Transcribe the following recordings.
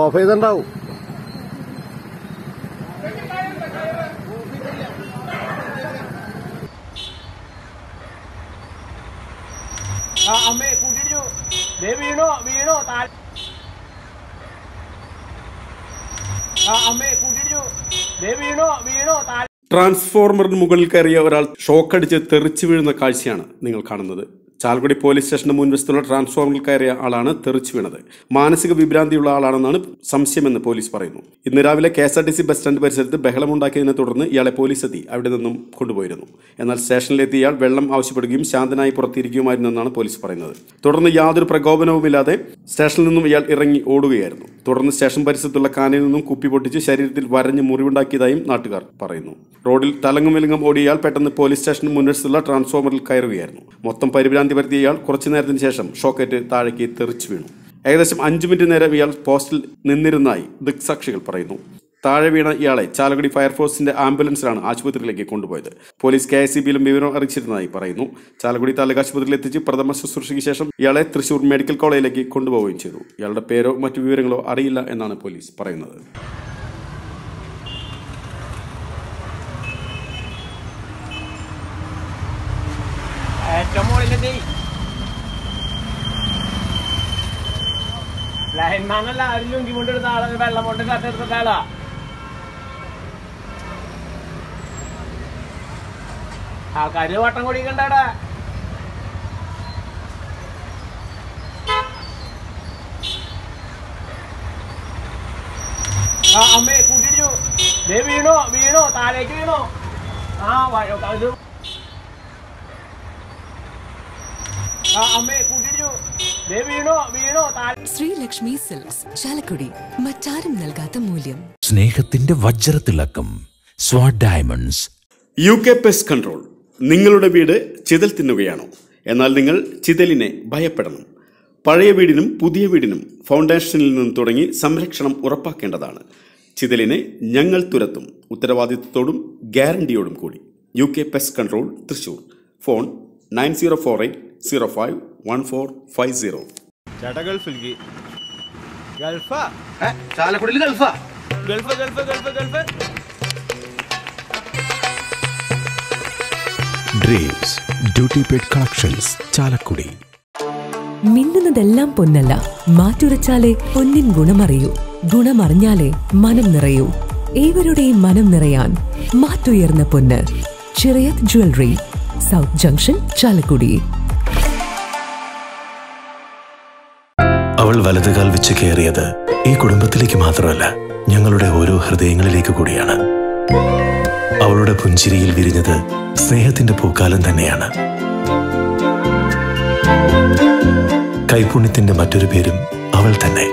Of ചെയ്തിണ്ടാവും ആ അമ്മേ കൂട്ടിടിച്ചു വീണോ വീണോ താഴെ. അമ്മേ കൂട്ടിടിച്ചു വീണോ വീണോ താഴെ. ട്രാൻസ്ഫോർമറിന് മുകളിൽ കയറിയ ഒരാൾ ഷോക്കടിച്ച് തെറിച്ചു വീഴുന്ന കാഴ്ചയാണ് നിങ്ങൾ കാണുന്നത്. ചാലക്കുടി പോലീസ് സ്റ്റേഷന് മുൻവശത്തുള്ള ട്രാൻസ്ഫോമറിൽ കയറിയ ആളാണ് തെറിച്ചു വീണത്. മാനസിക വിഭ്രാന്തിയുള്ള ആളാണെന്നാണ് സംശയമെന്ന് പോലീസ് പറയുന്നു. ഇന്ന് രാവിലെ K S R T C bus stand പരിസരത്ത് ബഹളമുണ്ടാക്കിയതിനെ തുടർന്ന് ഇയാളെ പോലീസ് എത്തി അവിടെ നിന്നും കൊണ്ടുപോയിരുന്നു. എന്നാൽ സ്റ്റേഷനിലെത്തിയ ഇയാൾ വെള്ളം ആവശ്യപ്പെടുകയും ശാന്തനായി പുറത്തിരിക്കുകയുമായിരുന്നു എന്നാണ് പോലീസ് പറയുന്നത്. തുടർന്ന് യാതൊരു പ്രകോപനവുമില്ലാതെ സ്റ്റേഷനിൽ നിന്നും ഇയാൾ ഇറങ്ങി ഓടുകയായിരുന്നു. തുടർന്ന് സ്റ്റേഷൻ പരിസരത്തുള്ള കാനയിൽ നിന്നും കുപ്പി പൊട്ടിച്ച് ശരീരത്തിൽ വരഞ്ഞ് മുറിവുണ്ടാക്കിയതായും നാട്ടുകാർ പറയുന്നു. റോഡിൽ തലങ്ങും വിലങ്ങും ഓടിയ പെട്ടെന്ന് പോലീസ് സ്റ്റേഷന് മുന്നിട്ടുള്ള ട്രാൻസ്ഫോമറിൽ കയറുകയായിരുന്നു. മൊത്തം പരിഭ്രാന്തി പരത്തിയ ഇയാൾ കുറച്ചു നേരത്തിന് ശേഷം ഷോക്കേറ്റ് താഴേക്ക് തെറിച്ചു വീണു. ഏകദേശം അഞ്ചു മിനിറ്റ് നേരം ഇയാൾ പോസ്റ്റിൽ നിന്നിരുന്നായി ദൃക്സാക്ഷികൾ പറയുന്നു. താഴെ വീണ ഇയാളെ ചാലക്കുടി ഫയർഫോഴ്സിന്റെ ആംബുലൻസിലാണ് ആശുപത്രിയിലേക്ക് കൊണ്ടുപോയത്. പോലീസ് കെ എസ് ബിയിലും വിവരം അറിയിച്ചിരുന്നതായി പറയുന്നു. ചാലക്കുടി താലൂക്ക് ആശുപത്രിയിൽ എത്തിച്ച് പ്രഥമ ശുശ്രൂഷയ്ക്ക് ശേഷം ഇയാളെ തൃശൂർ മെഡിക്കൽ കോളേജിലേക്ക് കൊണ്ടുപോവുകയും ചെയ്തു. ഇയാളുടെ പേരോ മറ്റു വിവരങ്ങളോ അറിയില്ല എന്നാണ് പോലീസ് പറയുന്നത്. ഏറ്റവും മുകളിലെത്തി ലൈൻമാനല്ല ഒരു ലുങ്കി കൊണ്ടെടുത്ത ആളെ വെള്ളം കൊണ്ട് കട്ടെടുത്ത ആളാ. ആൾക്കാര് വട്ടം കൊടിക്കണ്ടവിടെ ആ അമ്മേ കൂട്ടിടിച്ചു ദേ വീണോ വീണോ താഴേക്ക് വീണോ. ആ ഇത് ആ അമ്മേ കൂട്ടിടിച്ചു ദേ വീണോ വീണോ താഴെ ശ്രീലക്ഷ്മി സിൽക്സ് ചാലക്കുടി മറ്റാരും നൽകാത്ത മൂല്യം. സ്നേഹത്തിന്റെ വജ്രത്തിളക്കം Swad diamonds. U K pest control നിങ്ങളുടെ വീട് ചിതൽ തിന്നുകയാണോ? എന്നാൽ നിങ്ങൾ ചിതലിനെ ഭയപ്പെടണം. പഴയ വീടിനും പുതിയ വീടിനും ഫൗണ്ടേഷനിൽ നിന്നും തുടങ്ങി സംരക്ഷണം ഉറപ്പാക്കേണ്ടതാണ്. ചിതലിനെ ഞങ്ങൾ തുരത്തും ഉത്തരവാദിത്വത്തോടും ഗ്യാരണ്ടിയോടും കൂടി. U K pest control Thrissur. Phone nine zero four eight zero five one four five zero. ചേട്ടാ ഗൾഫിലേക്ക് ഗൾഫാ ചാലക്കുടിയിൽ ഗൾഫാ? Gulf Gulf Gulf Gulf. Dreams duty paid collections Chalakudy. മിന്നുന്നതെല്ലാം പൊന്നല്ല. മാറ്റുരച്ചാലേ പൊന്നിൻ ഗുണമറിയൂ. ഗുണമറിഞ്ഞാലേ മനം നിറയൂ. ഏവരുടെയും മനം നിറയാൻ മാറ്റുയർന്ന പൊന്ന്. Chirayath jewellery south junction Chalakudy. വലതുകാൽ കയറിയത് ഈ കുടുംബത്തിലേക്ക് മാത്രമല്ല ഞങ്ങളുടെ ഓരോ ഹൃദയങ്ങളിലേക്ക് കൂടിയാണ്. അവളുടെ പുഞ്ചിരിയിൽ വിരിഞ്ഞത് സ്നേഹത്തിന്റെ പൂക്കാലം തന്നെയാണ്. കൈപുണ്യത്തിന്റെ മറ്റൊരു പേരും അവൾ തന്നെ.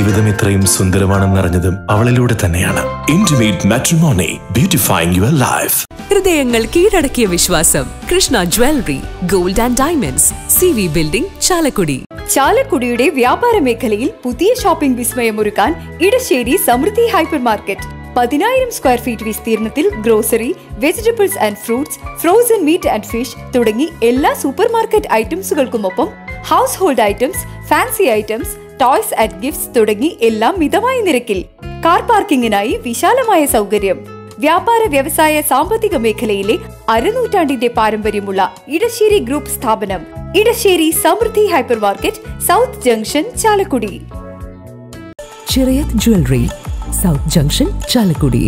ജീവിതം ഇത്രയും സുന്ദരമാണെന്നറിഞ്ഞതും അവളിലൂടെ തന്നെയാണ്. Intimate matrimony beautifying your life ഹൃദയങ്ങൾ കീഴടക്കിയ വിശ്വാസം. Krishna jewellery gold and diamonds C V building Chalakudy. ചാലക്കുടിയുടെ വ്യാപാര മേഖലയിൽ പുതിയ ഷോപ്പിംഗ് വിസ്മയമൊരുക്കാൻ ഇടശ്ശേരി സമൃദ്ധി ഹൈപ്പർ മാർക്കറ്റ് പതിനായിരം square feet വിസ്തീർണത്തിൽ grocery vegetables and fruits frozen meat and fish തുടങ്ങി എല്ലാ super market ഐറ്റംസുകൾക്കുമൊപ്പം household items fancy items toys and gifts തുടങ്ങി എല്ലാം മിതമായ നിരക്കിൽ. കാർ പാർക്കിങ്ങിനായി വിശാലമായ സൗകര്യം. വ്യാപാര വ്യവസായ സാമ്പത്തിക മേഖലയിലെ അരനൂറ്റാണ്ടിന്റെ പാരമ്പര്യമുള്ള ഇടശ്ശേരി ഗ്രൂപ്പ് സ്ഥാപനം Edassery Samrudhi hypermarket south junction Chalakudy. Chirayath jewellery south junction Chalakudy.